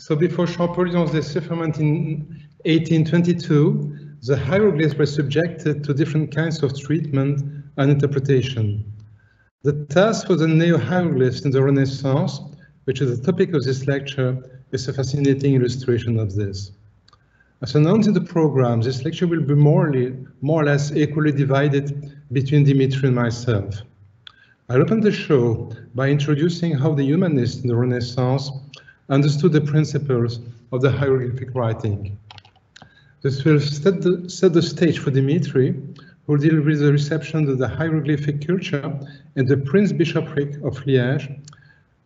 So before Champollion's decipherment in 1822, the hieroglyphs were subjected to different kinds of treatment and interpretation. The task for the neo-hieroglyphs in the Renaissance, which is the topic of this lecture, is a fascinating illustration of this. As announced in the program, this lecture will be more, more or less equally divided between Dimitri and myself. I'll open the show by introducing how the humanists in the Renaissance understood the principles of the hieroglyphic writing. This will set the, set the stage for Dimitri, who will deal with the reception of the hieroglyphic culture in the Prince Bishopric of Liège,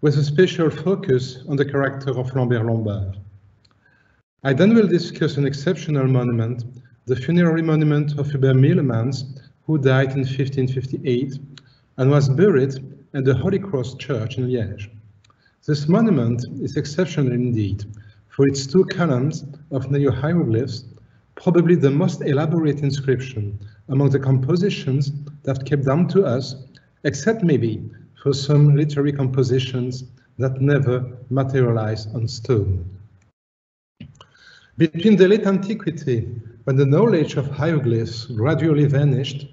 with a special focus on the character of Lambert Lombard. I then will discuss an exceptional monument, the funerary monument of Hubert Mielemans, who died in 1558 and was buried at the Holy Cross Church in Liège. This monument is exceptional indeed for its two columns of neo-hieroglyphs, probably the most elaborate inscription among the compositions that came down to us, except maybe for some literary compositions that never materialized on stone. Between the late antiquity, when the knowledge of hieroglyphs gradually vanished,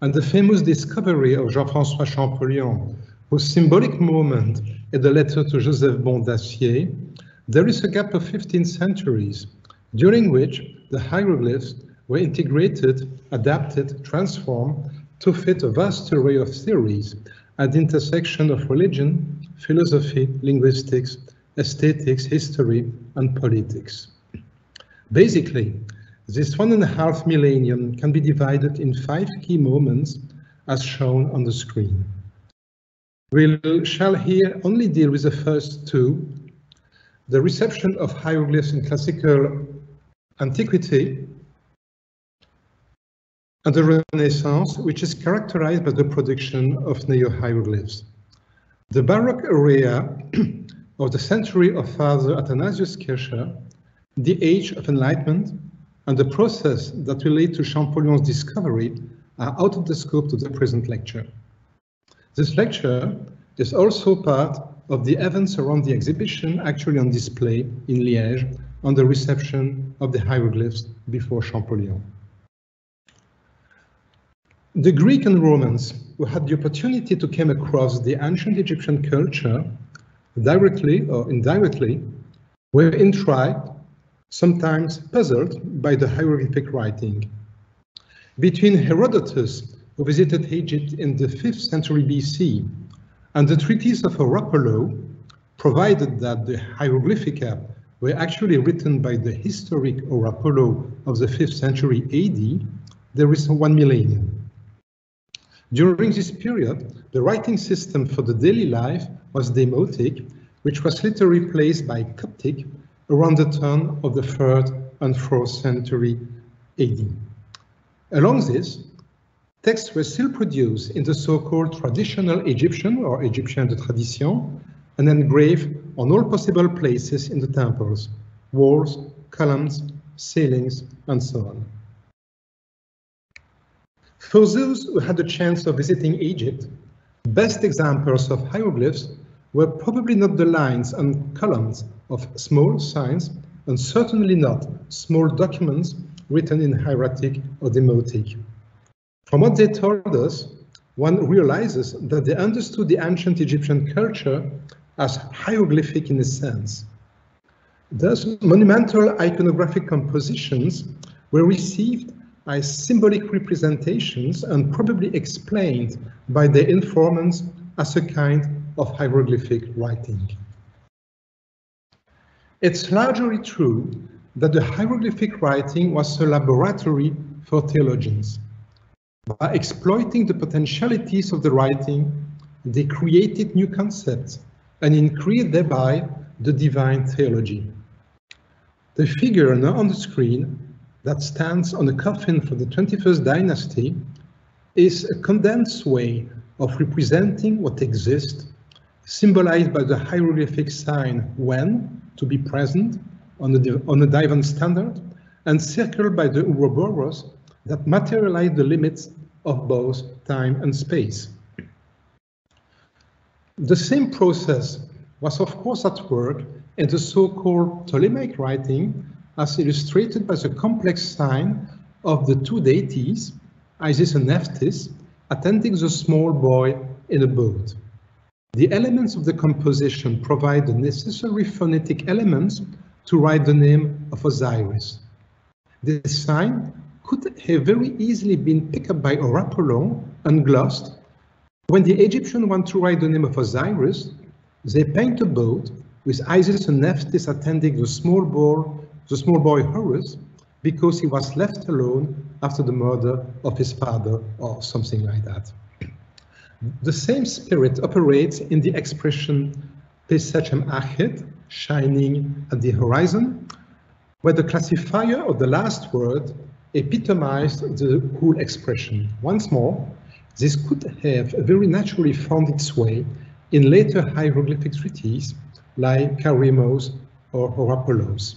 and the famous discovery of Jean-François Champollion, whose symbolic moment is the letter to Joseph Bon Dacier, there is a gap of 15 centuries, during which the hieroglyphs were integrated, adapted, transformed to fit a vast array of theories at the intersection of religion, philosophy, linguistics, aesthetics, history, and politics. Basically, this one and a half millennium can be divided in five key moments as shown on the screen. We shall here only deal with the first two, the reception of hieroglyphs in classical antiquity and the Renaissance, which is characterized by the production of neo-hieroglyphs. The Baroque area of the century of Father Athanasius Kircher the age of enlightenment and the process that will lead to Champollion's discovery are out of the scope of the present lecture. This lecture is also part of the events around the exhibition actually on display in Liège on the reception of the hieroglyphs before Champollion. The Greek and Romans who had the opportunity to come across the ancient Egyptian culture directly or indirectly were intrigued sometimes puzzled by the hieroglyphic writing. Between Herodotus, who visited Egypt in the 5th century BC, and the treatise of Apollo, provided that the hieroglyphica were actually written by the historic Apollo of the 5th century AD, there is one millennium. During this period, the writing system for the daily life was Demotic, which was later replaced by Coptic, around the turn of the 3rd and 4th century AD. Along this, texts were still produced in the so-called traditional Egyptian or Egyptian de tradition and engraved on all possible places in the temples, walls, columns, ceilings, and so on. For those who had the chance of visiting Egypt, best examples of hieroglyphs were probably not the lines and columns of small signs and certainly not small documents written in hieratic or demotic. From what they told us, one realizes that they understood the ancient Egyptian culture as hieroglyphic in a sense. Thus, monumental iconographic compositions were received as symbolic representations and probably explained by their informants as a kind of hieroglyphic writing. It's largely true that the hieroglyphic writing was a laboratory for theologians. By exploiting the potentialities of the writing, they created new concepts and increased thereby the divine theology. The figure now on the screen that stands on a coffin for the 21st dynasty is a condensed way of representing what exists, symbolized by the hieroglyphic sign when, to be present on the, on the divan standard and circled by the Ouroboros that materialize the limits of both time and space. The same process was of course at work in the so-called Ptolemaic writing as illustrated by the complex sign of the two deities, Isis and Nephthys, attending the small boy in a boat. The elements of the composition provide the necessary phonetic elements to write the name of Osiris. This sign could have very easily been picked up by Apollon and glossed. When the Egyptians want to write the name of Osiris, they paint a boat with Isis and Nephthys attending the small boy, the small boy Horus, because he was left alone after the murder of his father or something like that. The same spirit operates in the expression Pesachem Achet, shining at the horizon, where the classifier of the last word epitomized the whole expression. Once more, this could have very naturally found its way in later hieroglyphic treatises like Charimos or Horapollos.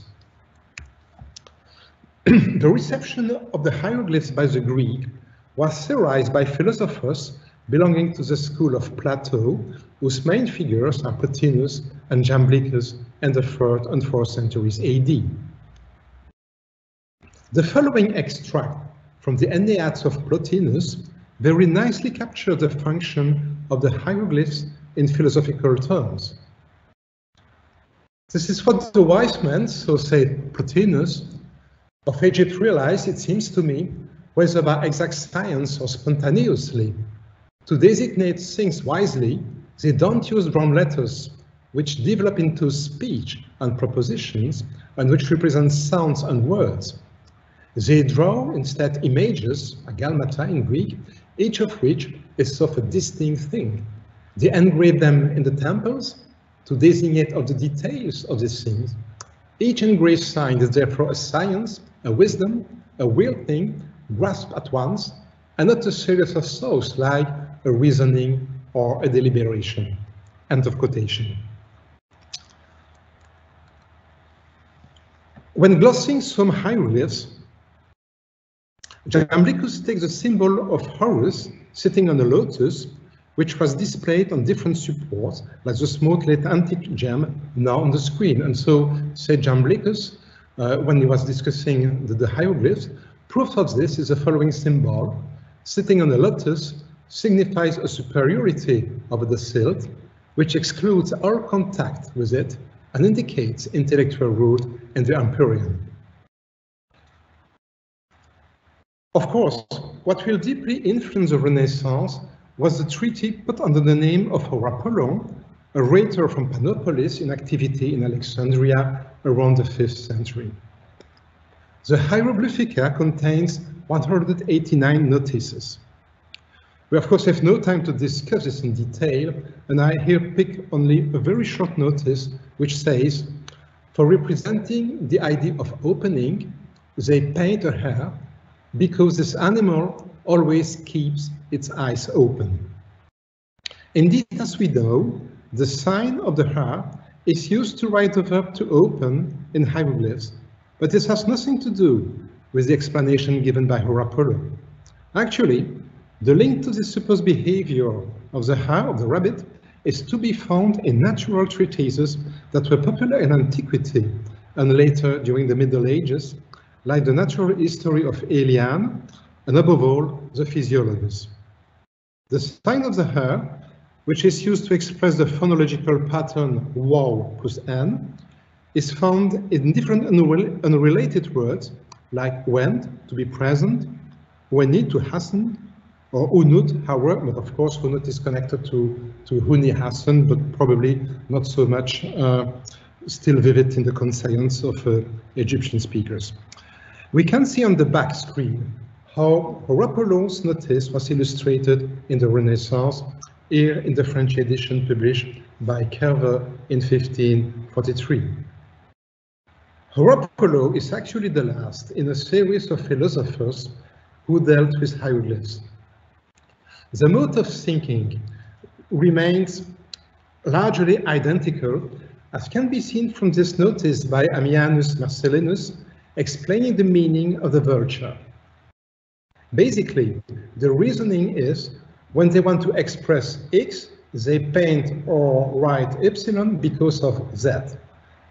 the reception of the hieroglyphs by the Greek was theorized by philosophers belonging to the school of Plato, whose main figures are Plotinus and Jamblichus in the 3rd and 4th centuries AD. The following extract from the Enneads of Plotinus very nicely capture the function of the hieroglyphs in philosophical terms. This is what the wise men, so said Plotinus, of Egypt realized, it seems to me, whether by exact science or spontaneously. To designate things wisely, they don't use drawn letters, which develop into speech and propositions, and which represent sounds and words. They draw instead images, agalmata in Greek, each of which is of a distinct thing. They engrave them in the temples to designate all the details of these things. Each engraved sign is therefore a science, a wisdom, a real thing, grasped at once, and not a series of thoughts like a reasoning or a deliberation. End of quotation. When glossing some hieroglyphs, Jamblichus takes the symbol of Horus sitting on a lotus, which was displayed on different supports, like the small antique gem now on the screen. And so, said Jamblichus, uh, when he was discussing the, the hieroglyphs, proof of this is the following symbol. Sitting on a lotus signifies a superiority over the silt, which excludes all contact with it and indicates intellectual root in the Empyrean. Of course, what will deeply influence the Renaissance was the treaty put under the name of Apollon, a rhetor from Panopolis in activity in Alexandria around the 5th century. The Hieroglyphica contains 189 notices. We of course have no time to discuss this in detail, and I here pick only a very short notice which says, for representing the idea of opening, they paint a because this animal always keeps its eyes open. Indeed, as we know, the sign of the hare is used to write the verb to open in hieroglyphs, but this has nothing to do with the explanation given by Horapollo. Actually, the link to the supposed behavior of the hare, of the rabbit, is to be found in natural treatises that were popular in antiquity and later during the Middle Ages, like the natural history of Aelian, and above all, the physiologus. The sign of the hare, which is used to express the phonological pattern wow plus n, is found in different unrelated words like went, to be present, when need to hasten, or unut, however, but of course unut is connected to, to huni hasten, but probably not so much uh, still vivid in the conscience of uh, Egyptian speakers. We can see on the back screen how Apollon's notice was illustrated in the Renaissance, here in the French edition published by Kerver in 1543. Horapollo is actually the last in a series of philosophers who dealt with hieroglyphs. The mode of thinking remains largely identical, as can be seen from this notice by Ammianus Marcellinus explaining the meaning of the vulture. Basically, the reasoning is when they want to express x, they paint or write epsilon because of z.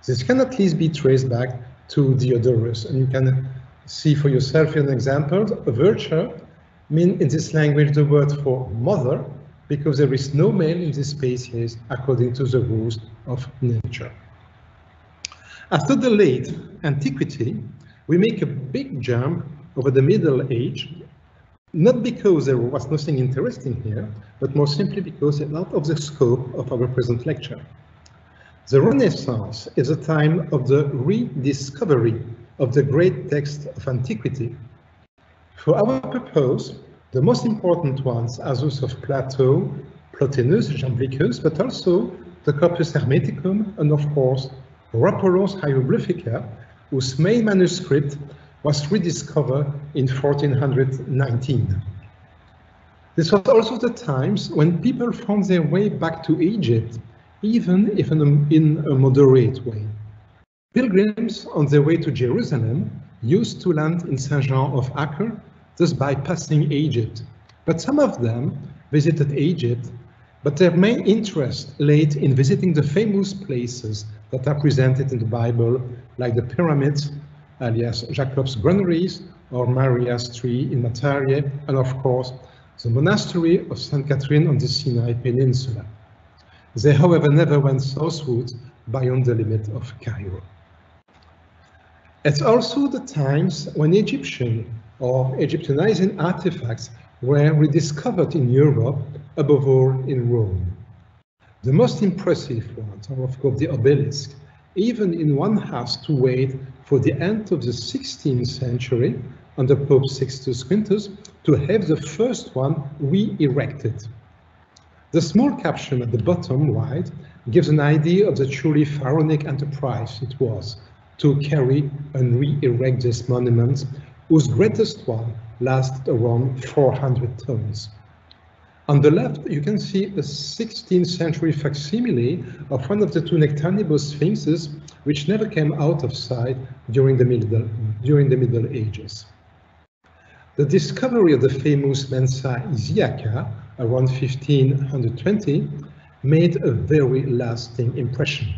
This can at least be traced back to Diodorus, and you can see for yourself an example. A virtue mean in this language the word for mother, because there is no male in this species according to the rules of nature. After the late antiquity, we make a big jump over the Middle Age, not because there was nothing interesting here, but more simply because it's out of the scope of our present lecture. The Renaissance is a time of the rediscovery of the great texts of antiquity. For our purpose, the most important ones are those of Plato, Plotinus, Jamblichus, but also the Corpus Hermeticum and of course Horapollo's Hieroglyphica, whose main manuscript was rediscovered in 1419. This was also the times when people found their way back to Egypt, even if in a, in a moderate way. Pilgrims on their way to Jerusalem used to land in Saint Jean of Acre, thus bypassing Egypt. But some of them visited Egypt, but their main interest lay in visiting the famous places that are presented in the Bible, like the pyramids, alias Jacob's granaries, or Maria's tree in Matarieh, and of course, the monastery of St. Catherine on the Sinai Peninsula. They, however, never went southward beyond the limit of Cairo. It's also the times when Egyptian or Egyptianizing artifacts were rediscovered in Europe, above all in Rome. The most impressive ones are, of course, the obelisk. Even in one has to wait for the end of the 16th century under Pope Sixtus Quintus to have the first one re-erected. The small caption at the bottom right gives an idea of the truly pharaonic enterprise it was, to carry and re-erect this monument, whose greatest one lasted around 400 tons. On the left, you can see a 16th century facsimile of one of the two Nectanebo sphinxes, which never came out of sight during the Middle, during the Middle Ages. The discovery of the famous Mensa Isiaca around 1520 made a very lasting impression.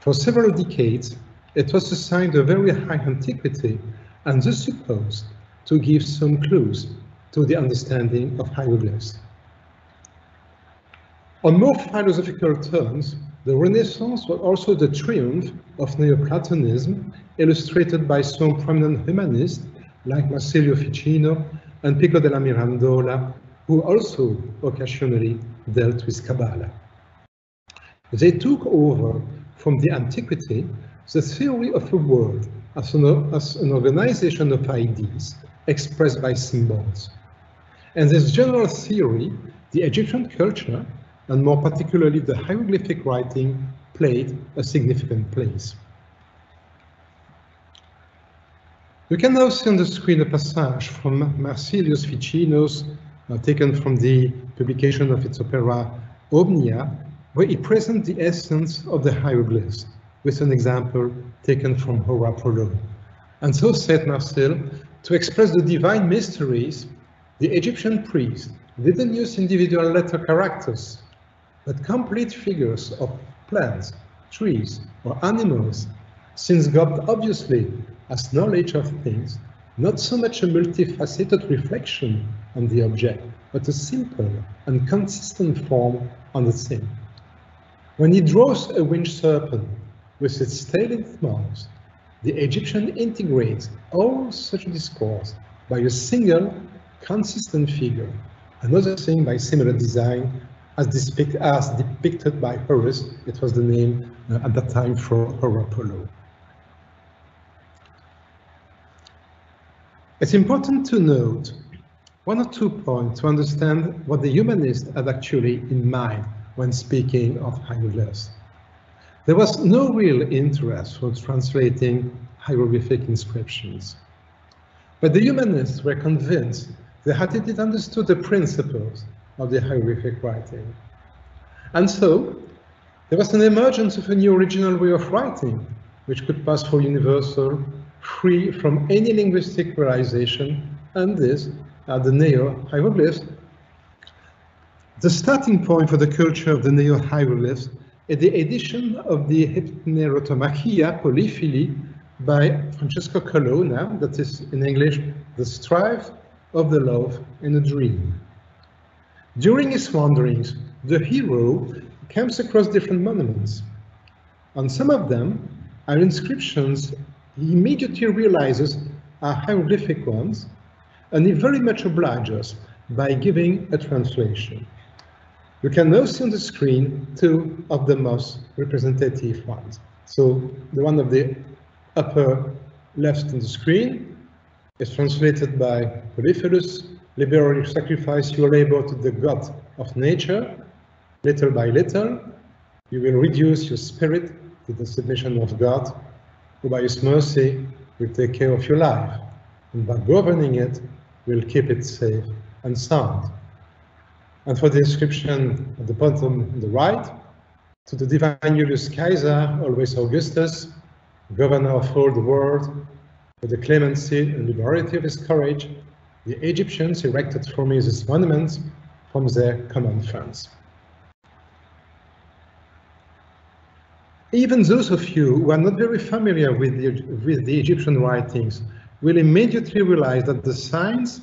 For several decades, it was assigned a very high antiquity and thus supposed to give some clues to the understanding of hieroglyphs. On more philosophical terms, the Renaissance was also the triumph of Neoplatonism, illustrated by some prominent humanists like Marsilio Ficino and Pico della Mirandola, who also occasionally dealt with Kabbalah. They took over from the antiquity the theory of a world as an, as an organization of ideas expressed by symbols. And this general theory, the Egyptian culture, and more particularly the hieroglyphic writing, played a significant place. You can now see on the screen a passage from Marsilius Ficino's, uh, taken from the publication of its opera Omnia, where he presents the essence of the hieroglyphs with an example taken from Horapollo. And so said Marcel, to express the divine mysteries, the Egyptian priest didn't use individual letter characters, but complete figures of plants, trees, or animals, since God obviously has knowledge of things, not so much a multifaceted reflection on the object, but a simple and consistent form on the thing. When he draws a winged serpent with its tail in its mouth, the Egyptian integrates all such discourse by a single consistent figure, another thing by similar design as, depict, as depicted by Horus, it was the name uh, at that time for Apollo. It's important to note one or two points to understand what the humanists had actually in mind when speaking of hieroglyphs. There was no real interest for translating hieroglyphic inscriptions. But the humanists were convinced that it understood the principles of the hieroglyphic writing. And so there was an emergence of a new original way of writing, which could pass for universal, free from any linguistic realization, and this are the neo-hieroglyphs. The starting point for the culture of the neo-hieroglyphs is the edition of the Hypnerotomachia Poliphili by Francesco Colonna, that is in English, The Strife of the Love in a Dream. During his wanderings, the hero comes across different monuments. On some of them are inscriptions he immediately realizes are hieroglyphic ones, and he very much obliges by giving a translation. You can now see on the screen two of the most representative ones. So the one of the upper left on the screen is translated by Polyphemus, liberally sacrifice your labor to the god of nature. Little by little, you will reduce your spirit to the submission of God, who by his mercy will take care of your life, and by governing it, will keep it safe and sound. And for the inscription at the bottom on the right, to the divine Julius Caesar, always Augustus, governor of all the world, for the clemency and liberality of his courage, the Egyptians erected for me this monument from their common funds. Even those of you who are not very familiar with the, with the Egyptian writings will immediately realize that the signs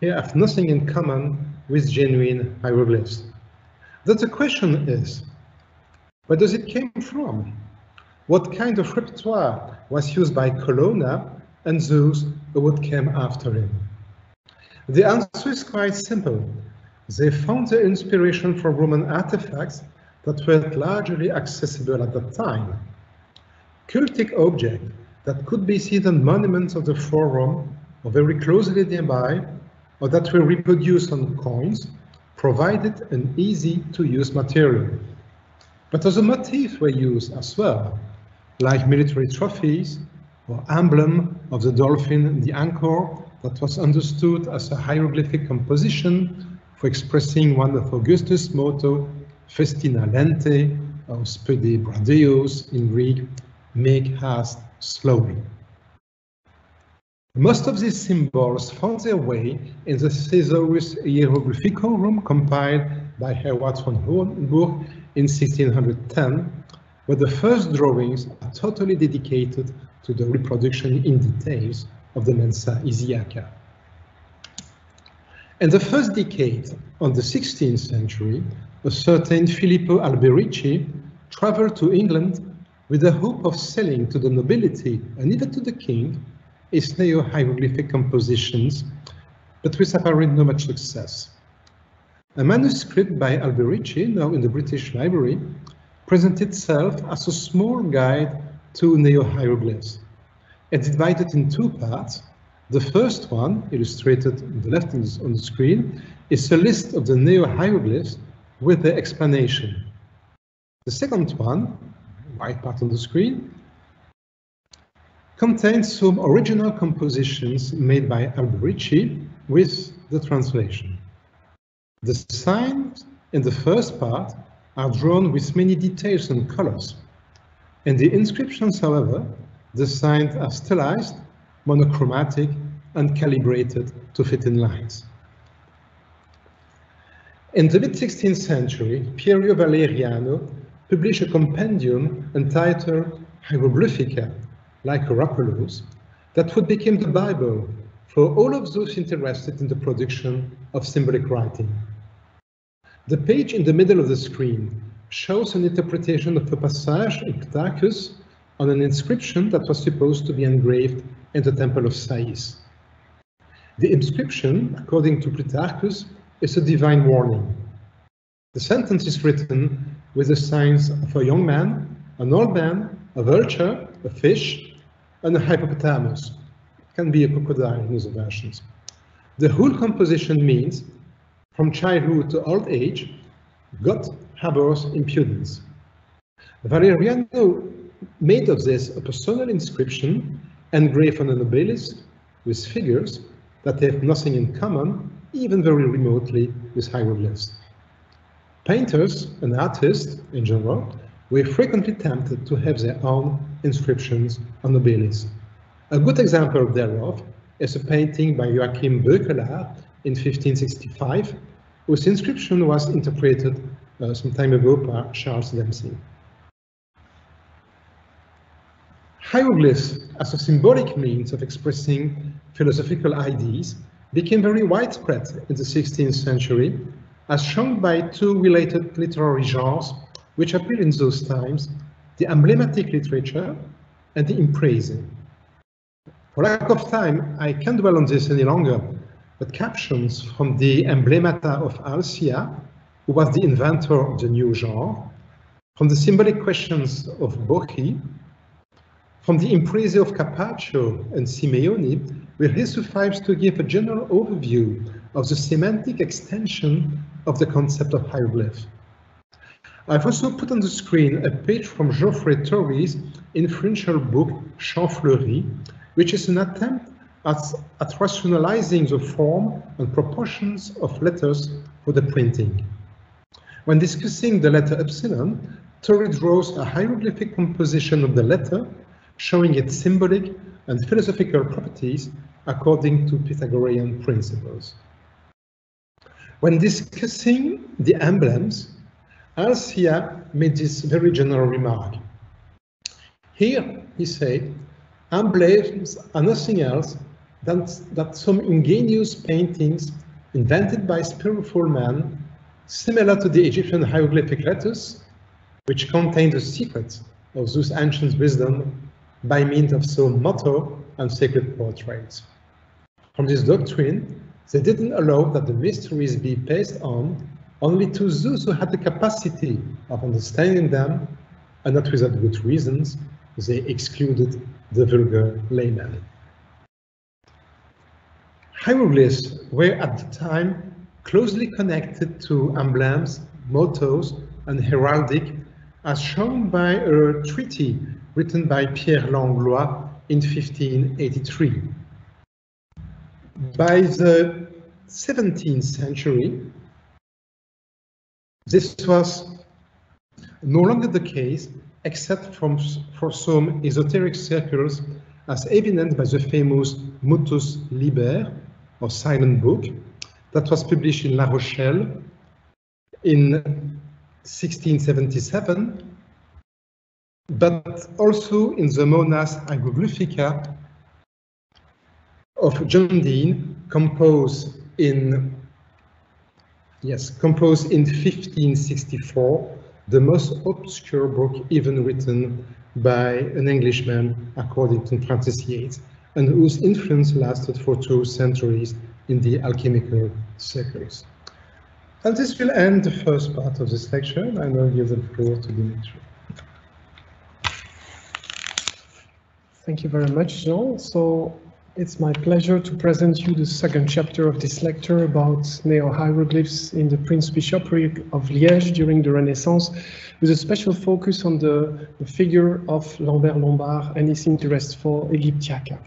here have nothing in common with genuine hieroglyphs. That the question is, where does it came from? What kind of repertoire was used by Colonna and those who would come after him? The answer is quite simple. They found the inspiration from Roman artifacts that were largely accessible at that time. Cultic objects that could be seen on monuments of the Forum or very closely nearby, or that were reproduced on coins, provided an easy-to-use material. But other motifs were used as well, like military trophies or emblem of the dolphin, the anchor, that was understood as a hieroglyphic composition for expressing one of Augustus' motto festina lente, or spede bradeos in Greek, make haste slowly. Most of these symbols found their way in the Thesaurus Hieroglyphicorum compiled by Herwart von Hohenburg in 1610, where the first drawings are totally dedicated to the reproduction in details of the Mensa Isiaca. In the first decade of the 16th century, a certain Filippo Alberici traveled to England with the hope of selling to the nobility and even to the king his neo-hieroglyphic compositions, but with apparently no much success. A manuscript by Alberici, now in the British Library, presents itself as a small guide to neo-hieroglyphs. It's divided in two parts. The first one, illustrated on the left on the screen, is a list of the neo-hieroglyphs with the explanation. The second one, right part on the screen, contains some original compositions made by Alberici with the translation. The signs in the first part are drawn with many details and colors. In the inscriptions, however, the signs are stylized, monochromatic, and calibrated to fit in lines. In the mid-16th century, Piero Valeriano published a compendium entitled Hieroglyphica, like Horapollo's, that would become the Bible for all of those interested in the production of symbolic writing. The page in the middle of the screen shows an interpretation of a passage in Plutarchus on an inscription that was supposed to be engraved in the temple of Sais. The inscription, according to Plutarchus, is a divine warning. The sentence is written with the signs of a young man, an old man, a vulture, a fish, and a hippopotamus. It can be a crocodile in other versions. The whole composition means, from childhood to old age, God harbors impudence. Valeriano made of this a personal inscription engraved on an obelisk with figures that have nothing in common even very remotely with hieroglyphs. Painters and artists in general were frequently tempted to have their own inscriptions on obelisks. A good example thereof is a painting by Joachim Beuckelaer in 1565, whose inscription was interpreted uh, some time ago by Charles Dempsey. Hieroglyphs as a symbolic means of expressing philosophical ideas became very widespread in the 16th century, as shown by two related literary genres which appeared in those times, the emblematic literature and the imprese. For lack of time, I can't dwell on this any longer, but captions from the emblemata of Alcia, who was the inventor of the new genre, from the symbolic questions of Bocchi, from the imprese of Carpaccio and Simeoni, will here suffice to give a general overview of the semantic extension of the concept of hieroglyph. I've also put on the screen a page from Geoffrey Tory's influential book Champfleury, which is an attempt at, at rationalizing the form and proportions of letters for the printing. When discussing the letter epsilon, Torres draws a hieroglyphic composition of the letter showing its symbolic and philosophical properties according to Pythagorean principles. When discussing the emblems, Alcia made this very general remark. Here, he said, emblems are nothing else than that some ingenious paintings invented by skillful men, similar to the Egyptian hieroglyphic letters, which contain the secrets of those ancient wisdom by means of some motto and sacred portraits. From this doctrine, they didn't allow that the mysteries be passed on only to those who had the capacity of understanding them, and not without good reasons, they excluded the vulgar layman. Hieroglyphs were at the time closely connected to emblems, mottos, and heraldic, as shown by a treaty written by Pierre Langlois in 1583. By the 17th century, this was no longer the case, except from, for some esoteric circles, as evidenced by the famous Mutus Liber, or silent book, that was published in La Rochelle in 1677 but also in the Monas Hieroglyphica of John Dee, composed in yes, composed in 1564, the most obscure book even written by an Englishman, according to Frances Yates, and whose influence lasted for two centuries in the alchemical circles. And this will end the first part of this lecture, and I now give the floor to Dimitri. Thank you very much, Jean. So it's my pleasure to present you the second chapter of this lecture about neo-hieroglyphs in the Prince Bishopric of Liège during the Renaissance, with a special focus on the, the figure of Lambert Lombard and his interest for Egyptiaca.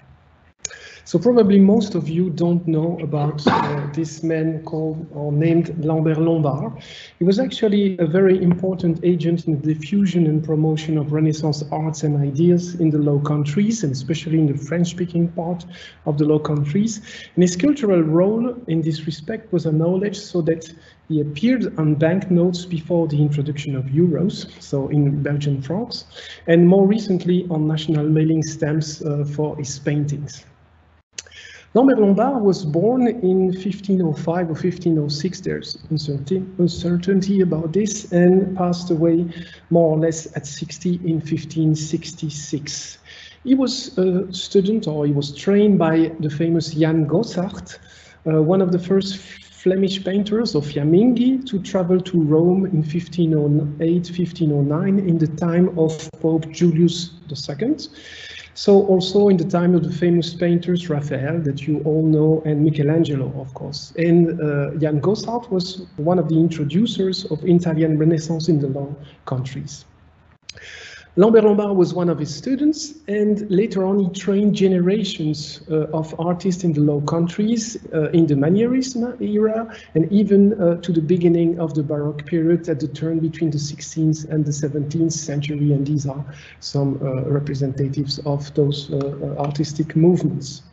So probably most of you don't know about uh, this man called or named Lambert Lombard. He was actually a very important agent in the diffusion and promotion of Renaissance arts and ideas in the Low Countries, and especially in the French-speaking part of the Low Countries. And his cultural role in this respect was acknowledged so that he appeared on banknotes before the introduction of euros, so in Belgian francs, and more recently on national mailing stamps uh, for his paintings. Lambert Lombard was born in 1505 or 1506, there's uncertainty about this, and passed away more or less at 60 in 1566. He was a student, or he was trained by the famous Jan Gossart, uh, one of the first Flemish painters of Yaminghi to travel to Rome in 1508, 1509 in the time of Pope Julius II. So also in the time of the famous painters Raphael that you all know and Michelangelo, of course. And uh, Jan Gossart was one of the introducers of Italian Renaissance in the Low Countries. Lambert Lombard was one of his students, and later on he trained generations uh, of artists in the Low Countries uh, in the Manierism era, and even uh, to the beginning of the Baroque period at the turn between the 16th and the 17th century, and these are some uh, representatives of those uh, uh, artistic movements.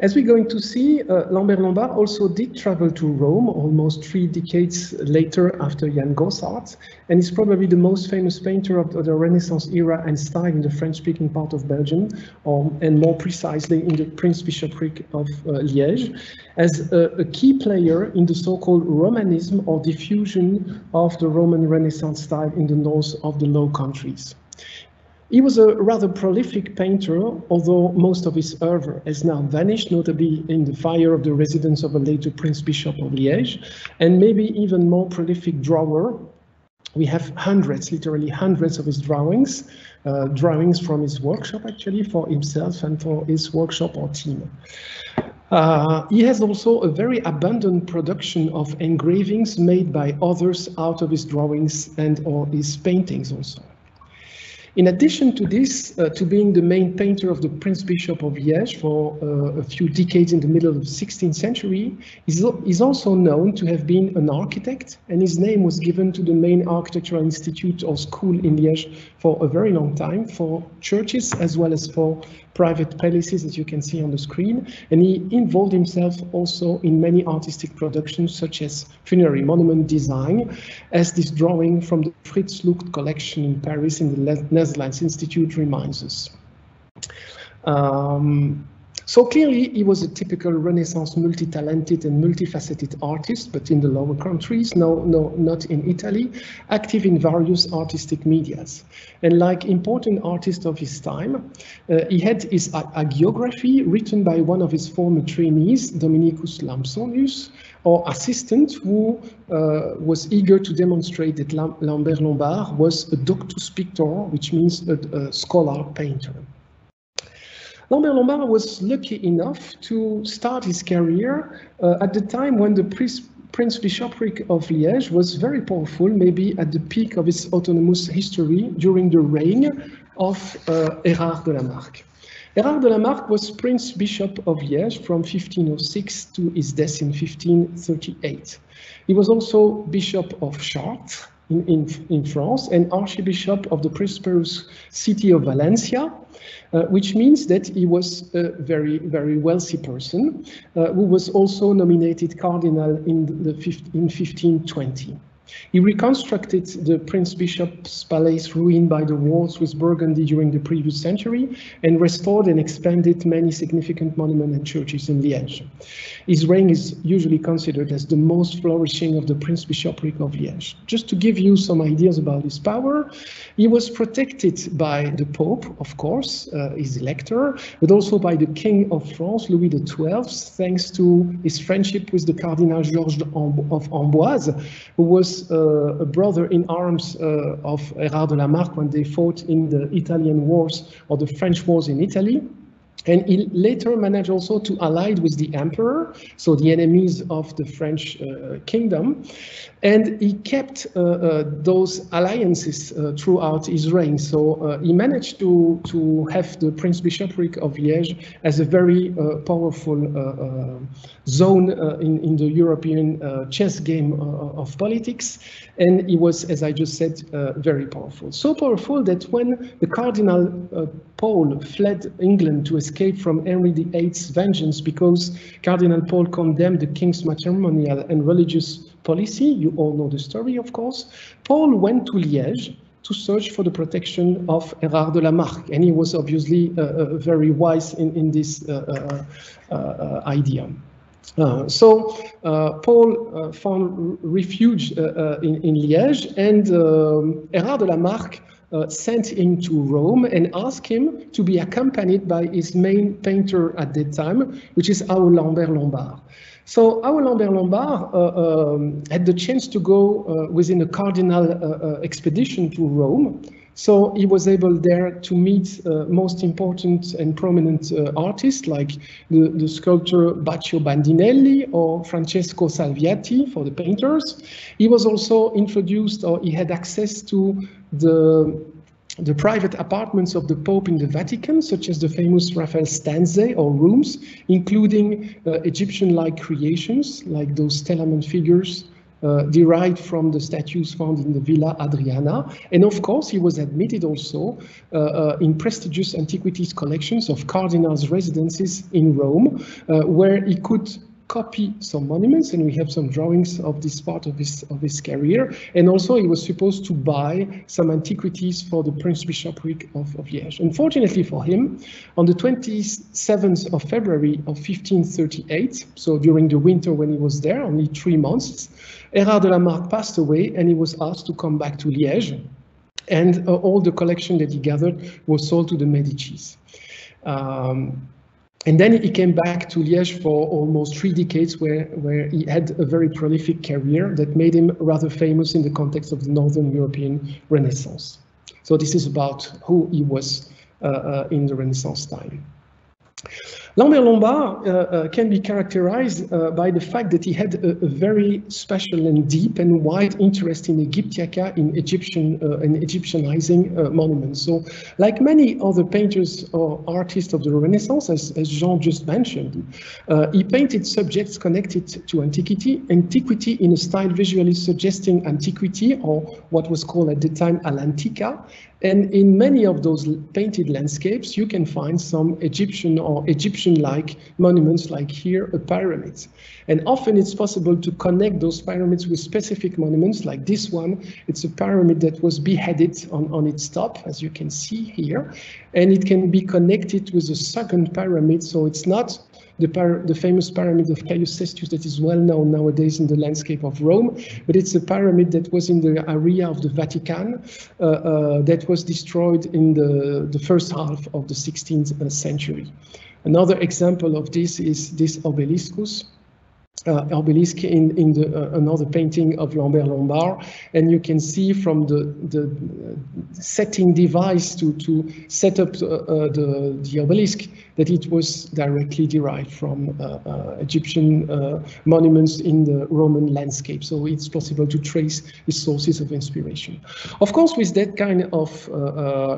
As we're going to see, uh, Lambert Lombard also did travel to Rome almost three decades later after Jan Gossart, and is probably the most famous painter of the Renaissance era and style in the French-speaking part of Belgium, or, and more precisely in the Prince Bishopric of uh, Liège, as a, a key player in the so-called Romanism or diffusion of the Roman Renaissance style in the north of the Low Countries. He was a rather prolific painter, although most of his oeuvre has now vanished, notably in the fire of the residence of a later Prince Bishop of Liège, and maybe even more prolific drawer. We have hundreds, literally hundreds of his drawings, uh, drawings from his workshop actually for himself and for his workshop or team. Uh, he has also a very abundant production of engravings made by others out of his drawings and or his paintings also. In addition to this, uh, to being the main painter of the Prince Bishop of Liège for uh, a few decades in the middle of the 16th century, he's also known to have been an architect, and his name was given to the main architectural institute or school in Liège for a very long time, for churches as well as for private palaces, as you can see on the screen. And he involved himself also in many artistic productions, such as funerary monument design, as this drawing from the Frits Lugt collection in Paris in the Netherlands Institute reminds us. Um, so clearly, he was a typical Renaissance multi-talented and multifaceted artist, but in the lower countries, no, no, not in Italy, active in various artistic medias. And like important artists of his time, uh, he had his hagiography written by one of his former trainees, Dominicus Lampsonius, or assistant who uh, was eager to demonstrate that Lambert Lombard was a doctus pictor, which means a, a scholar painter. Lambert Lombard was lucky enough to start his career uh, at the time when the Prince Bishopric of Liège was very powerful, maybe at the peak of its autonomous history during the reign of uh, Erard de la Marck. Erard de la Marck was Prince Bishop of Liège from 1506 to his death in 1538. He was also Bishop of Chartres in, in, in France and Archbishop of the prosperous city of Valencia, uh, which means that he was a very, very wealthy person uh, who was also nominated cardinal in, the, in 1520. He reconstructed the Prince Bishop's palace ruined by the wars with Burgundy during the previous century and restored and expanded many significant monuments and churches in Liège. His reign is usually considered as the most flourishing of the Prince Bishopric of Liège. Just to give you some ideas about his power, he was protected by the Pope, of course, uh, his elector, but also by the King of France, Louis XII, thanks to his friendship with the Cardinal Georges of Amboise, who was uh, a brother in arms uh, of Erard de la Marck when they fought in the Italian wars or the French wars in Italy. And he later managed also to ally with the emperor, so the enemies of the French uh, kingdom. And he kept uh, uh, those alliances uh, throughout his reign. So uh, he managed to, to have the Prince Bishopric of Liège as a very uh, powerful uh, zone in, in the European chess game of politics. And he was, as I just said, very powerful. So powerful that when the Cardinal Pole fled England to escape from Henry VIII's vengeance because Cardinal Pole condemned the king's matrimonial and religious policy. You all know the story, of course. Pole went to Liège to search for the protection of Erard de la Marck, and he was obviously uh, uh, very wise in, in this uh, uh, uh idea. Uh, so Pole found refuge in, in, Liège, and um, Erard de la Marck sent him to Rome and asked him to be accompanied by his main painter at that time, which is our Lambert Lombard. So our Lambert Lombard uh, um, had the chance to go uh, within a cardinal uh, uh, expedition to Rome. So he was able there to meet most important and prominent artists like the, the sculptor Baccio Bandinelli or Francesco Salviati for the painters. He was also introduced or he had access to the the private apartments of the Pope in the Vatican, such as the famous Raphael stanze or rooms, including uh, Egyptian-like creations, like those Telamon figures uh, derived from the statues found in the Villa Adriana. And of course, he was admitted also uh, uh, in prestigious antiquities collections of cardinals' residences in Rome, uh, where he could copy some monuments and we have some drawings of this part of his of his career. And also he was supposed to buy some antiquities for the prince bishopric of, of liège. Unfortunately for him on the 27th of february of 1538 so during the winter when he was there only three months Erard de la Marck passed away and he was asked to come back to liège. And uh, all the collection that he gathered was sold to the medicis. Um, and then he came back to Liège for almost three decades, where, where he had a very prolific career that made him rather famous in the context of the Northern European Renaissance. So this is about who he was uh, uh, in the Renaissance time. Lambert Lombard uh, uh, can be characterized uh, by the fact that he had a, a, very special and deep and wide interest in Egyptiaca, in Egyptian and Egyptianizing monuments. So, like many other painters or artists of the Renaissance, as, as Jean just mentioned, he painted subjects connected to antiquity, antiquity in a style visually suggesting antiquity, or what was called at the time all'antica, and in many of those painted landscapes, you can find some Egyptian or Egyptian-like monuments, like here, a pyramid. And often it's possible to connect those pyramids with specific monuments, like this one. It's a pyramid that was beheaded on, on its top, as you can see here. And it can be connected with a second pyramid, so it's not the, the, famous pyramid of Caius Cestius that is well known nowadays in the landscape of Rome, but it's a pyramid that was in the area of the Vatican uh, uh, that was destroyed in the, the first half of the 16th uh, century. Another example of this is this obeliscus, uh, obelisk in, in the, uh, another painting of Lambert Lombard. And you can see from the, the setting device to, to set up uh, uh the, the obelisk that it was directly derived from uh, uh, Egyptian monuments in the Roman landscape. So it's possible to trace the sources of inspiration. Of course, with that kind of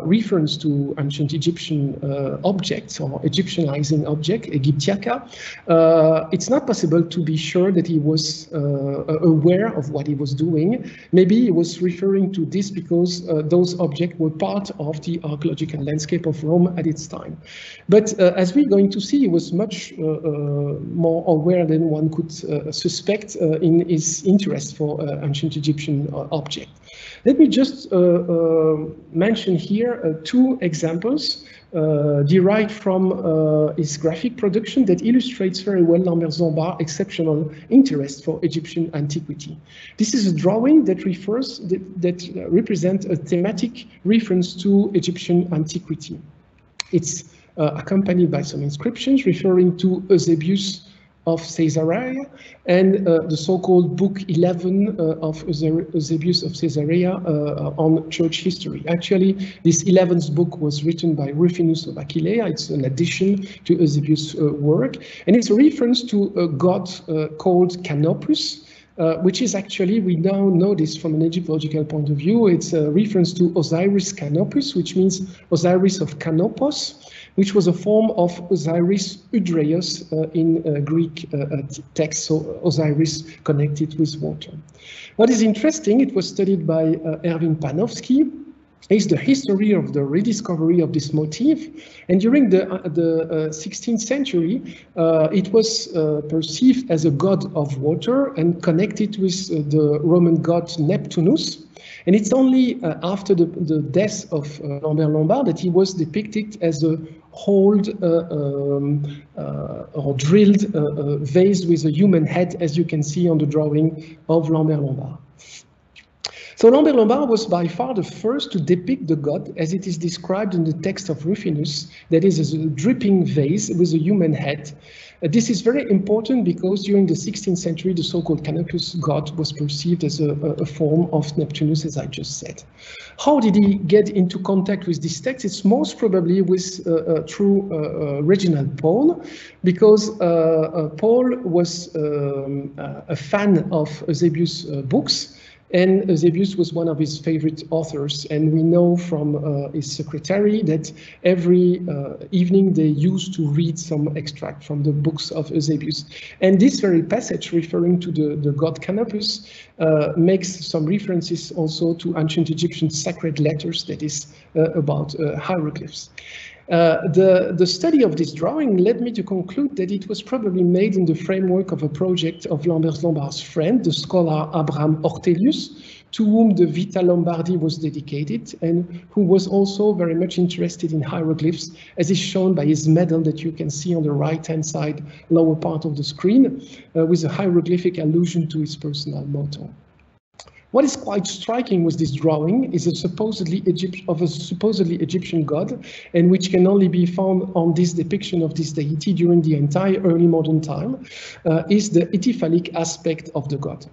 reference to ancient Egyptian objects or Egyptianizing object, Egyptiaca, it's not possible to be be sure that he was uh, aware of what he was doing. Maybe he was referring to this because uh, those objects were part of the archaeological landscape of Rome at its time. But uh, as we're going to see, he was much more aware than one could suspect in his interest for ancient Egyptian objects. Let me just uh, uh, mention here uh, two examples uh, derived from uh, his graphic production that illustrates very well Lambert Lombard's exceptional interest for Egyptian antiquity. This is a drawing that refers that, that represents a thematic reference to Egyptian antiquity. It's uh, accompanied by some inscriptions referring to Eusebius of Caesarea and uh, the so-called Book 11 uh, of Eusebius of Caesarea uh, on church history. Actually, this 11th book was written by Rufinus of Aquileia. It's an addition to Eusebius' uh, work, and it's a reference to a god uh, called Canopus, uh, which is actually, we now know this from an Egyptological point of view, it's a reference to Osiris Canopus, which means Osiris of Canopus, which was a form of Osiris Hydreios uh, in uh, Greek uh, text, so Osiris connected with water. What is interesting, it was studied by Erwin Panofsky, is the history of the rediscovery of this motif. And during the, uh, the uh, 16th century, uh, it was perceived as a god of water and connected with the Roman god Neptunus. And it's only after the, the, death of Lambert Lombard that he was depicted as a hold uh, um, uh, or drilled uh, vase with a human head, as you can see on the drawing of Lambert Lombard. So Lambert Lombard was by far the first to depict the god as it is described in the text of Rufinus, that is a dripping vase with a human head. Uh, this is very important because during the 16th century, the so-called Canopus god was perceived as a, a, form of Neptunus, as I just said. How did he get into contact with this text? It's most probably with uh, uh, through uh, uh Reginald Pole, because uh, Pole was um, a fan of Eusebius' books, and Eusebius was one of his favorite authors. And we know from uh, his secretary that every uh, evening they used to read some extract from the books of Eusebius. And this very passage referring to the, the god Canopus uh, makes some references also to ancient Egyptian sacred letters that is about hieroglyphs. Uh, the, the study of this drawing led me to conclude that it was probably made in the framework of a project of Lambert Lombard's friend, the scholar Abraham Ortelius, to whom the Vita Lombardi was dedicated and who was also very much interested in hieroglyphs, as is shown by his medal that you can see on the right-hand side lower part of the screen, uh, with a hieroglyphic allusion to his personal motto. What is quite striking with this drawing is a supposedly Egypt of a supposedly Egyptian god, and which can only be found on this depiction of this deity during the entire early modern time, uh, is the ithyphallic aspect of the god.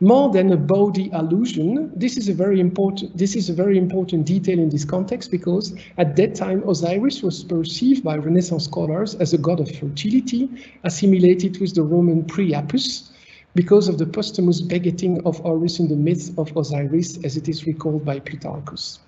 More than a body allusion, this is a very important this is a very important detail in this context because at that time Osiris was perceived by Renaissance scholars as a god of fertility, assimilated with the Roman Priapus, because of the posthumous begetting of Horus in the myth of Osiris, as it is recalled by Plutarchus.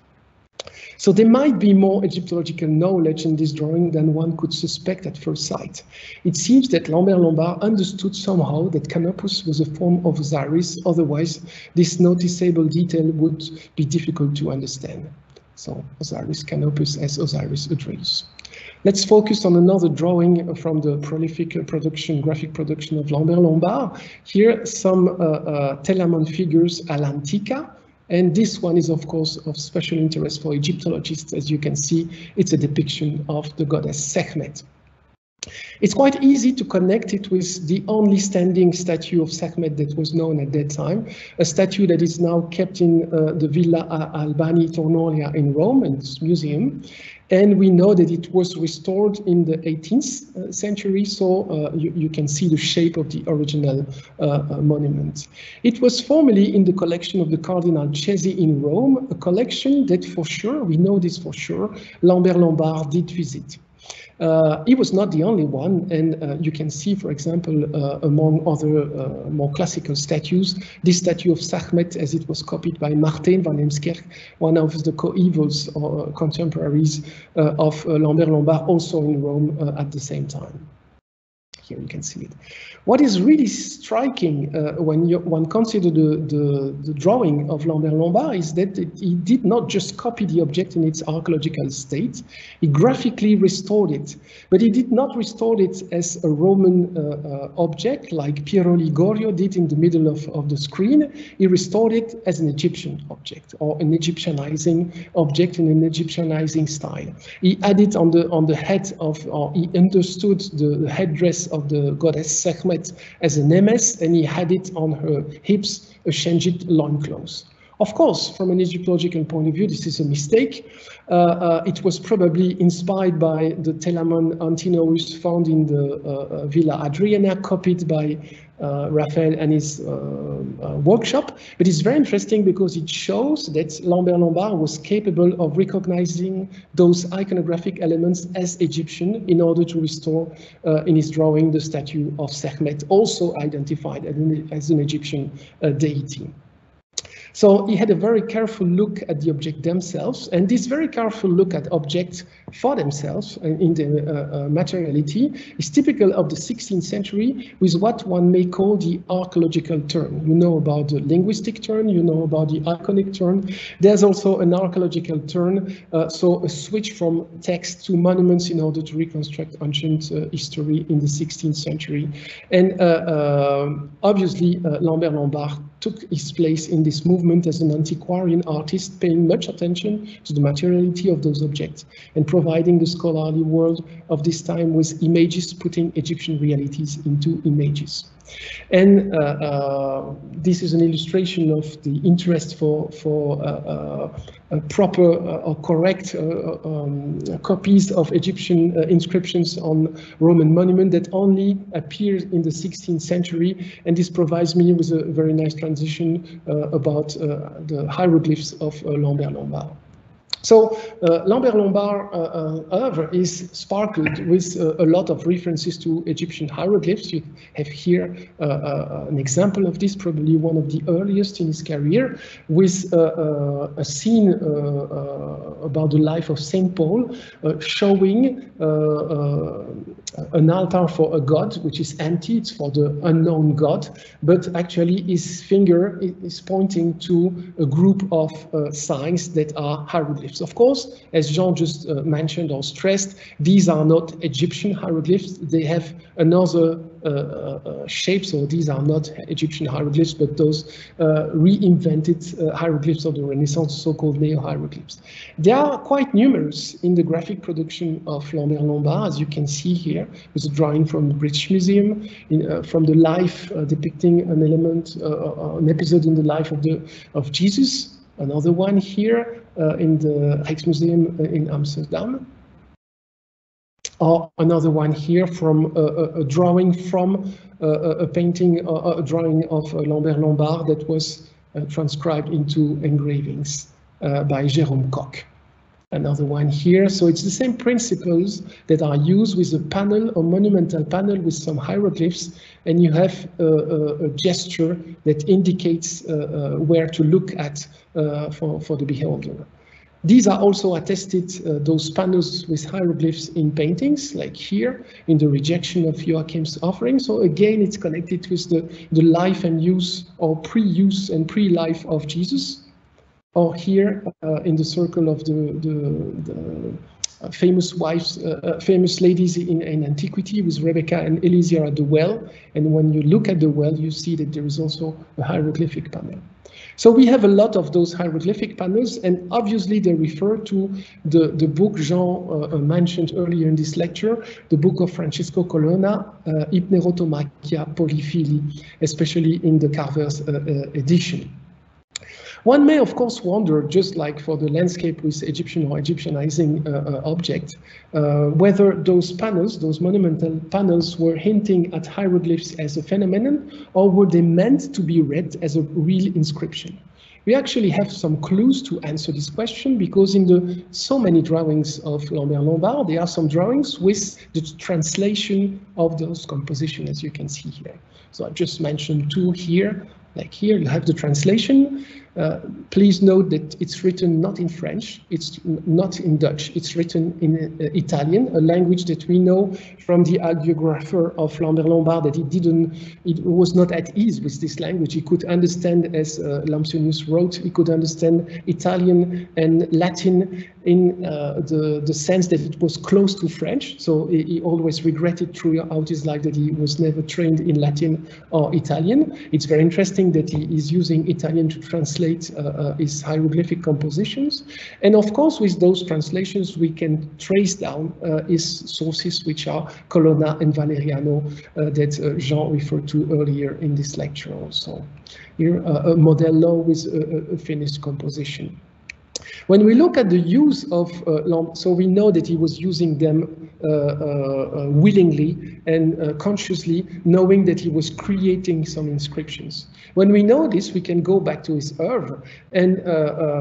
So there might be more Egyptological knowledge in this drawing than one could suspect at first sight. It seems that Lambert Lombard understood somehow that Canopus was a form of Osiris, otherwise this noticeable detail would be difficult to understand. So Osiris Canopus as Osiris Hydreios. Let's focus on another drawing from the prolific production, graphic production of Lambert Lombard. Here, some uh, uh, Telamon figures à l'antica, and this one is, of course, of special interest for Egyptologists. As you can see, it's a depiction of the goddess Sekhmet. It's quite easy to connect it with the only standing statue of Sekhmet that was known at that time, a statue that is now kept in uh, the Villa Albani Torlonia in Rome, in this museum. And we know that it was restored in the 18th uh, century, so uh, you, you, can see the shape of the original uh, uh, monument. It was formerly in the collection of the Cardinal Cesi in Rome, a collection that for sure, we know this for sure, Lambert Lombard did visit. Uh, he was not the only one, and uh, you can see, for example, uh, among other uh, more classical statues, this statue of Sekhmet, as it was copied by Martin van Heemskerck, one of the coevals or contemporaries uh, of uh, Lambert Lombard, also in Rome at the same time. Here you can see it. What is really striking uh, when you, one consider the, the, the, drawing of Lambert Lombard is that it, he did not just copy the object in its archaeological state, he graphically restored it, but he did not restore it as a Roman uh, uh, object like Pirro Ligorio did in the middle of, of the screen. He restored it as an Egyptian object or an Egyptianizing object in an Egyptianizing style. He added on the on the head of, or he understood the headdress of the goddess Sekhmet as an nemes, and he had it on her hips, a shendyt loincloth. Of course, from an Egyptological point of view, this is a mistake. Uh, uh, it was probably inspired by the Telamon Antinous found in the uh, uh Villa Adriana, copied by uh, Raphael and his uh, workshop. But it's very interesting because it shows that Lambert Lombard was capable of recognizing those iconographic elements as Egyptian in order to restore in his drawing the statue of Sekhmet, also identified as an, as an Egyptian deity. So he had a very careful look at the object themselves, and this very careful look at objects for themselves in the uh, uh, materiality is typical of the 16th century with what one may call the archaeological turn. You know about the linguistic turn, you know about the iconic turn. There's also an archaeological turn, uh, so a switch from text to monuments in order to reconstruct ancient history in the 16th century. And obviously, Lambert Lombard took his place in this movement as an antiquarian artist, paying much attention to the materiality of those objects and the scholarly world of this time with images, putting Egyptian realities into images. And uh, uh, this is an illustration of the interest for, for uh, uh proper uh, or correct uh, um, copies of Egyptian inscriptions on Roman monument that only appeared in the 16th century. And this provides me with a very nice transition about the hieroglyphs of Lambert Lombard. So uh, Lambert Lombard uh, uh, oeuvre is sparkled with uh, a lot of references to Egyptian hieroglyphs. You have here uh, uh, an example of this, probably one of the earliest in his career, with a scene about the life of Saint Paul, showing an altar for a god, which is empty, it's for the unknown god, but actually his finger is pointing to a group of signs that are hieroglyphs. Of course, as Jean just uh, mentioned or stressed, these are not Egyptian hieroglyphs. They have another uh, uh, shape, so these are not Egyptian hieroglyphs, but those uh, reinvented uh, hieroglyphs of the Renaissance, so-called neo-hieroglyphs. They are quite numerous in the graphic production of Lambert Lombard, as you can see here, with a drawing from the British Museum, in, uh, from the life depicting an element, an episode in the life of the of Jesus, Another one here uh, Uh, in the Rijksmuseum uh, in Amsterdam. Or another one here from uh, a, drawing from uh, a painting, a drawing of Lambert Lombard that was transcribed into engravings by Jérôme Cock another one here. So it's the same principles that are used with a panel, a monumental panel with some hieroglyphs, and you have a, a, a gesture that indicates uh, uh, where to look at uh, for, for the beholder. These are also attested, uh, those panels with hieroglyphs in paintings, like here in the rejection of Joachim's offering. So again, it's connected with the, the life and use or pre-use and pre-life of Jesus or here uh, in the circle of the, the, the famous wives, uh, uh, famous ladies in, in, antiquity with Rebecca and Eliezer at the well. And when you look at the well, you see that there is also a hieroglyphic panel. So we have a lot of those hieroglyphic panels, and obviously they refer to the, the book Jean uh, mentioned earlier in this lecture, the book of Francesco Colonna, uh, Hypnerotomachia Poliphili, especially in the Kerver's uh, uh edition. One may, of course, wonder, just like for the landscape with Egyptian or Egyptianizing uh, uh, object, uh, whether those panels, those monumental panels, were hinting at hieroglyphs as a phenomenon, or were they meant to be read as a real inscription? We actually have some clues to answer this question because in the so many drawings of Lambert Lombard, there are some drawings with the translation of those compositions, as you can see here. So I just mentioned two here, like here you have the translation. Uh, please note that it's written not in French, it's not in Dutch, it's written in uh, Italian, a language that we know from the hagiographer of Lambert Lombard that he didn't, it was not at ease with this language. He could understand, as uh, Lampsonius wrote, he could understand Italian and Latin in uh, the, the sense that it was close to French. So he, he always regretted throughout his life that he was never trained in Latin or Italian. It's very interesting that he is using Italian to translate translate uh, uh, hieroglyphic compositions. And of course, with those translations, we can trace down uh, his sources, which are Colonna and Valeriano that Jean referred to earlier in this lecture also. Here, a modello with a, a finished composition. When we look at the use of uh, so we know that he was using them uh, uh, Uh, uh, uh, willingly and consciously, knowing that he was creating some inscriptions. When we know this, we can go back to his oeuvre and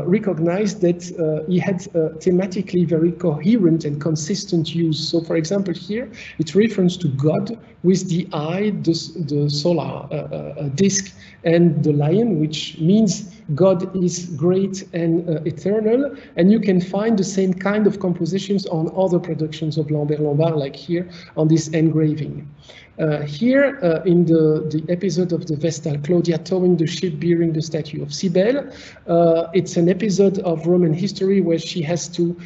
recognize that he had thematically very coherent and consistent use. So, for example, here it refers to God with the eye, the, the solar uh, uh, disc, and the lion, which means God is great and uh, eternal, and you can find the same kind of compositions on other productions of Lambert Lombard, like here on this engraving. Uh, here uh, in the, the episode of the Vestal, Claudia towing the ship bearing the statue of Cybele, uh, it's an episode of Roman history where she has to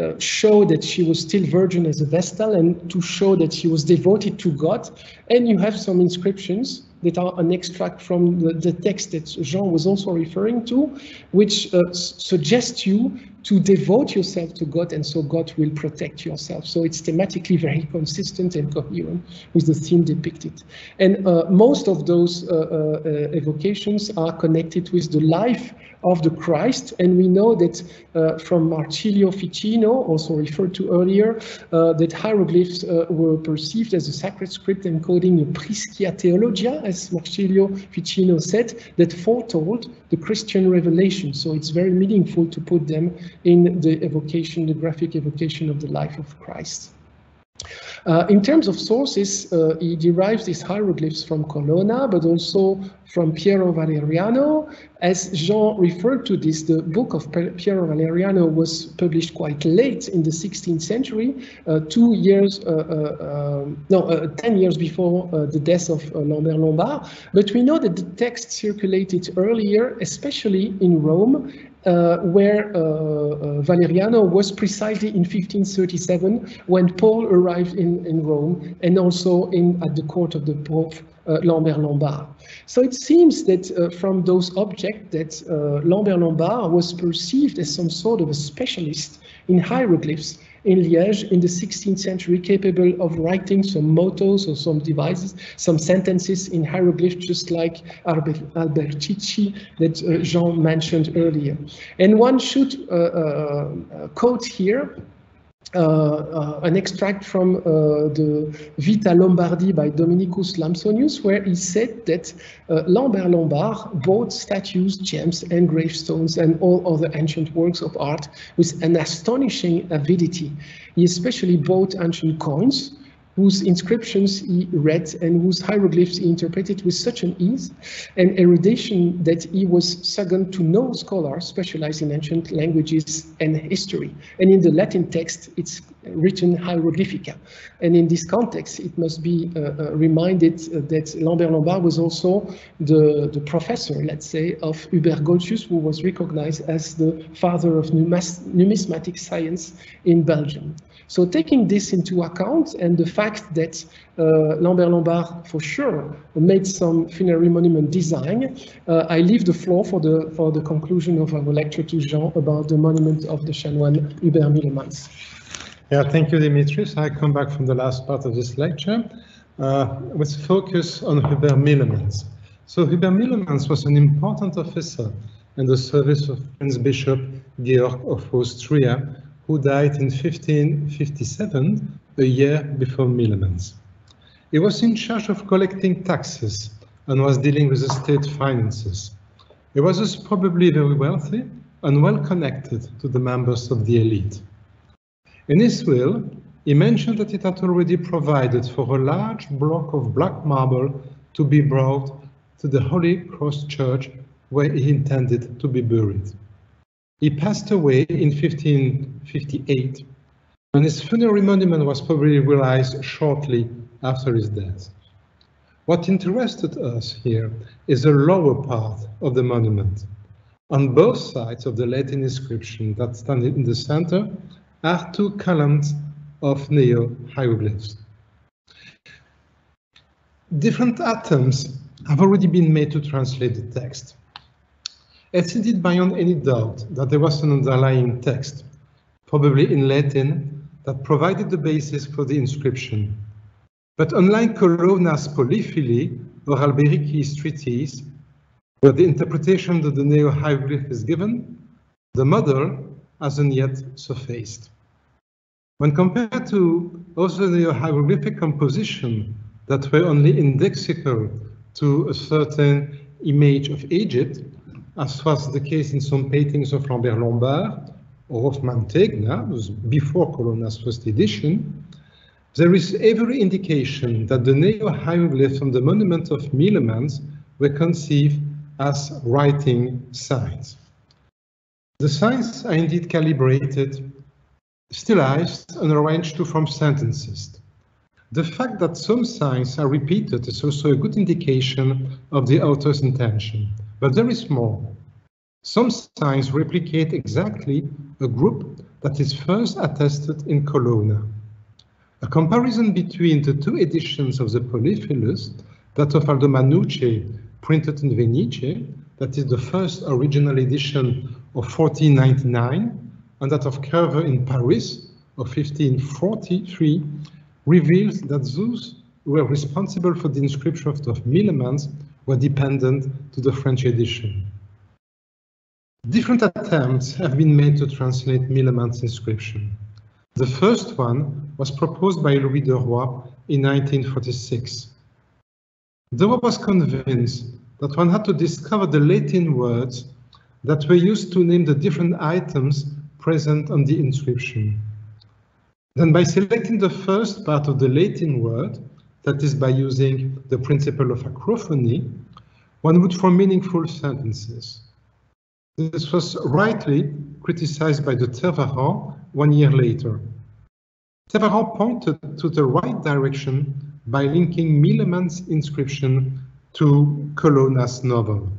uh, show that she was still virgin as a Vestal and to show that she was devoted to God. And you have some inscriptions that are an extract from the, the text that Jean was also referring to, which uh, suggests you to devote yourself to God and so God will protect yourself. So it's thematically very consistent and coherent with the theme depicted. And uh, most of those uh, uh, evocations are connected with the life of the Christ. And we know that uh, from Marsilio Ficino, also referred to earlier, uh, that hieroglyphs uh, were perceived as a sacred script encoding a Prisca Theologia, as Marsilio Ficino said, that foretold the Christian revelation. So it's very meaningful to put them in the evocation, the graphic evocation of the life of Christ. Uh, in terms of sources, uh, he derives these hieroglyphs from Colonna, but also from Piero Valeriano. As Jean referred to this, the book of Piero Valeriano was published quite late in the 16th century, uh, two years, uh, uh, um, no, uh, 10 years before the death of Lambert Lombard. But we know that the text circulated earlier, especially in Rome, uh, where uh, uh, Valeriano was precisely in 1537 when Paul arrived in, in Rome and also in at the court of the Pope uh, Lambert Lombard. So it seems that uh, from those objects that uh, Lambert Lombard was perceived as some sort of a specialist in hieroglyphs in Liège in the 16th century capable of writing some mottos or some devices, some sentences in hieroglyphs, just like Alberici that uh, Jean mentioned earlier. And one should uh, uh, quote here uh, uh, an extract from uh, the Vita Lombardi by Dominicus Lampsonius, where he said that Lambert Lombard bought statues, gems, and gravestones, and all other ancient works of art with an astonishing avidity. He especially bought ancient coins, whose inscriptions he read and whose hieroglyphs he interpreted with such an ease and erudition that he was second to no scholar specialized in ancient languages and history. And in the Latin text, it's written hieroglyphica. And in this context, it must be uh, uh, reminded uh, that Lambert Lombard was also the, the professor, let's say, of Hubert Goltzius, who was recognized as the father of numismatic science in Belgium. So taking this into account and the fact that uh, Lambert Lombard for sure made some funerary monument design, uh, I leave the floor for the for the conclusion of our lecture to Jean about the monument of the chanoine Hubert Mielemans. Yeah, thank you, Dimitris. I come back from the last part of this lecture uh, with focus on Hubert Mielemans. So Hubert Mielemans was an important officer in the service of Prince Bishop Georg of Austria who died in 1557, a year before Mielemans. He was in charge of collecting taxes and was dealing with the state finances. He was probably very wealthy and well connected to the members of the elite. In his will, he mentioned that it had already provided for a large block of black marble to be brought to the Holy Cross Church where he intended to be buried. He passed away in 1558, and his funerary monument was probably realized shortly after his death. What interested us here is the lower part of the monument. On both sides of the Latin inscription that stand in the center are two columns of neo-hieroglyphs. Different attempts have already been made to translate the text. It's indeed beyond any doubt that there was an underlying text, probably in Latin, that provided the basis for the inscription. But unlike Colonna's polyphily or Alberici's treatise, where the interpretation of the neo-hieroglyph is given, the model hasn't yet surfaced. When compared to other neo-hieroglyphic composition that were only indexical to a certain image of Egypt, as was the case in some paintings of Lambert Lombard or of Mantegna, before Colonna's first edition, there is every indication that the neo-hieroglyphs on the monument of Mielemans were conceived as writing signs. The signs are indeed calibrated, stylized, and arranged to form sentences. The fact that some signs are repeated is also a good indication of the author's intention. But there is more. Some signs replicate exactly a group that is first attested in Colonna. A comparison between the two editions of the Polyphilus, that of Aldo Manucci, printed in Venice, that is the first original edition of 1499, and that of Kerver in Paris of 1543, reveals that those who were responsible for the inscription of Mielemans were dependent to the French edition. Different attempts have been made to translate Mielemans' inscription. The first one was proposed by Louis de Roy in 1946. De Roy was convinced that one had to discover the Latin words that were used to name the different items present on the inscription. Then by selecting the first part of the Latin word, that is by using the principle of acrophony, one would form meaningful sentences. This was rightly criticized by de Tervarent one year later. Tervarent pointed to the right direction by linking Mielemans' inscription to Colonna's novel.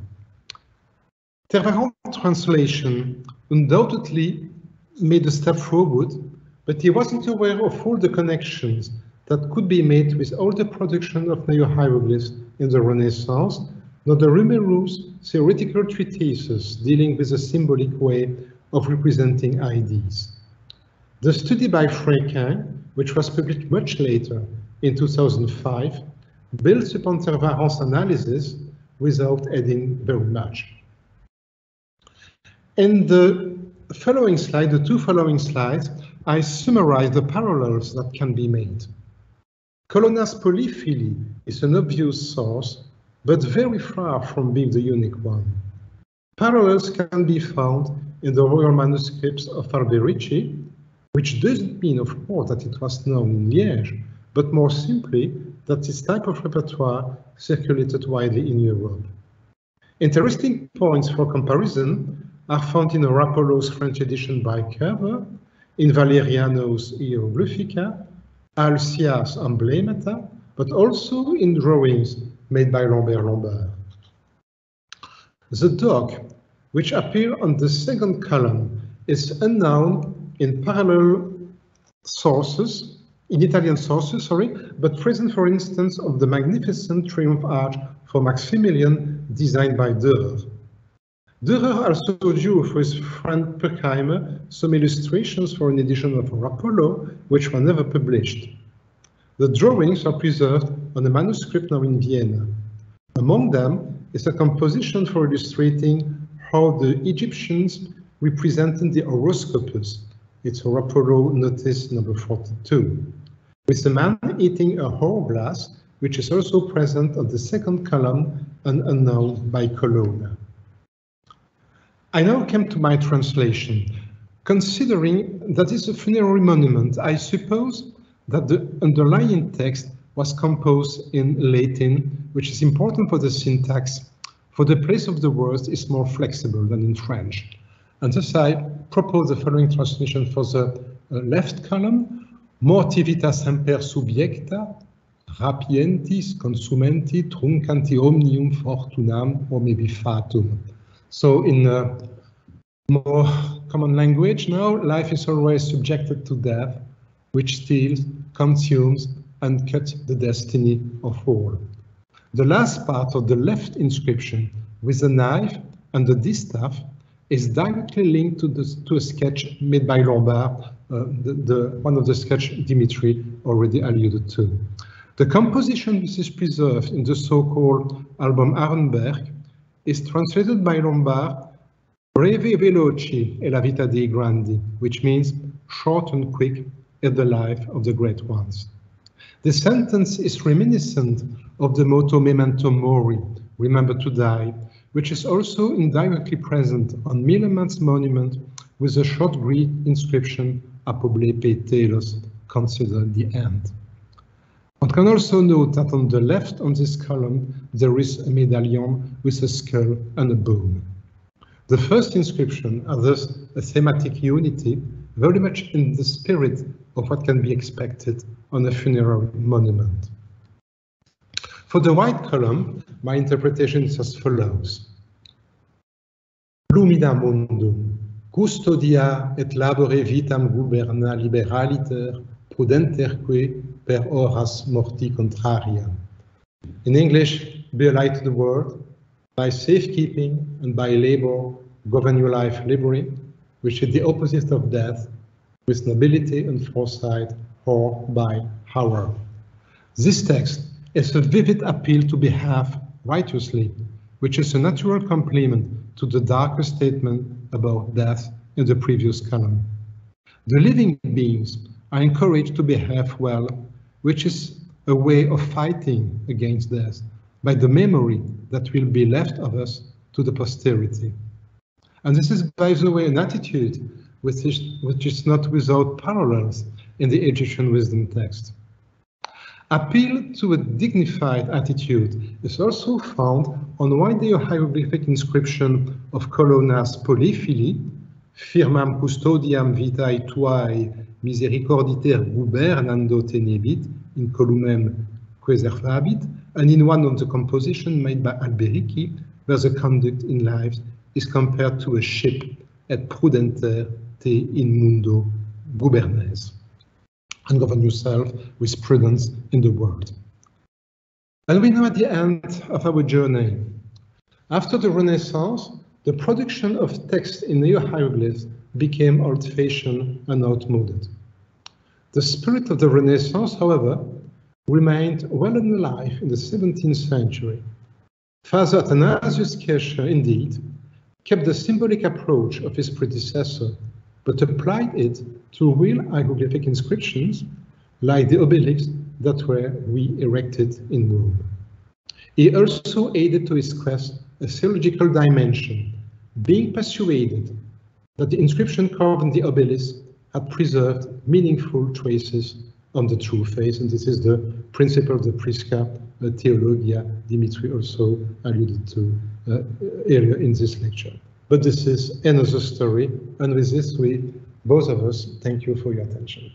Tervarent's translation undoubtedly made a step forward, but he wasn't aware of all the connections that could be made with all the production of neo-hieroglyphs in the Renaissance, nor the numerous theoretical treatises dealing with a symbolic way of representing ideas. The study by Fréquin, which was published much later in 2005, builds upon Tervarent's analysis without adding very much. In the following slide, the two following slides, I summarize the parallels that can be made. Colonna's polyphily is an obvious source, but very far from being the unique one. Parallels can be found in the royal manuscripts of Alberici, which doesn't mean, of course, that it was known in Liège, but more simply that this type of repertoire circulated widely in Europe. Interesting points for comparison are found in Horapollo's French edition by Kerver, in Valeriano's Hieroglyphica, Alciati's Emblemata, but also in drawings made by Lambert Lombard. The dog, which appear on the second column, is unknown in parallel sources, in Italian sources, sorry, but present, for instance, of the magnificent triumph arch for Maximilian designed by Dürer. Dürer also drew for his friend Pirkheimer some illustrations for an edition of Horapollo, which were never published. The drawings are preserved on a manuscript now in Vienna. Among them is a composition for illustrating how the Egyptians represented the horoscopus. It's Horapollo notice number 42, with the man eating a hourglass, which is also present on the second column and unknown by Colonna. I now come to my translation. Considering that is a funerary monument, I suppose that the underlying text was composed in Latin, which is important for the syntax, for the place of the words is more flexible than in French. And thus I propose the following translation for the uh, left column, mortivita semper subiecta, rapientis consumenti truncanti omnium fortunam or maybe fatum. So in uh, more common language now, life is always subjected to death, which steals, consumes, and cuts the destiny of all. The last part of the left inscription with the knife and the distaff is directly linked to, the, to a sketch made by Lombard, uh, the, the, one of the sketch Dimitri already alluded to. The composition which is preserved in the so-called album Arenberg is translated by Lombard Breve veloci è la vita dei grandi, which means short and quick is the life of the great ones. The sentence is reminiscent of the motto Memento Mori, remember to die, which is also indirectly present on Mielemans' monument with a short Greek inscription Apoblepe telos, consider the end. One can also note that on the left on this column there is a medallion with a skull and a bone. The first inscription are thus a thematic unity, very much in the spirit of what can be expected on a funeral monument. For the white column, my interpretation is as follows. Lumina mundum, custodia et labore vitam guberna liberaliter prudenterque per horas morti contraria. In English, be a light to the world, by safekeeping and by labor govern your life liberally, which is the opposite of death, with nobility and foresight, or by horror. This text is a vivid appeal to behave righteously, which is a natural complement to the darker statement about death in the previous column. The living beings are encouraged to behave well, which is a way of fighting against death by the memory that will be left of us to the posterity. And this is, by the way, an attitude which is, which is not without parallels in the Egyptian wisdom text. Appeal to a dignified attitude is also found on one hieroglyphic inscription of Colonna's Polyphily, firmam custodiam vitae tuae misericorditer gubernando tenebit in columnem preservabit, and in one of the composition made by Alberici, where the conduct in life is compared to a ship et prudenter te in mundo gubernes and govern yourself with prudence in the world. And we know at the end of our journey. After the Renaissance, the production of texts in neo-hieroglyphs became old-fashioned and outmoded. The spirit of the Renaissance, however, remained well alive in the 17th century. Father Athanasius Kircher, indeed, kept the symbolic approach of his predecessor, but applied it to real hieroglyphic inscriptions like the obelisks that were re-erected in Rome. He also added to his quest a theological dimension, being persuaded that the inscription carved on the obelisk had preserved meaningful traces on the true face, and this is the principle of the Prisca uh, Theologia Dimitri also alluded to uh, earlier in this lecture. But this is another story, and with this we both of us, thank you for your attention.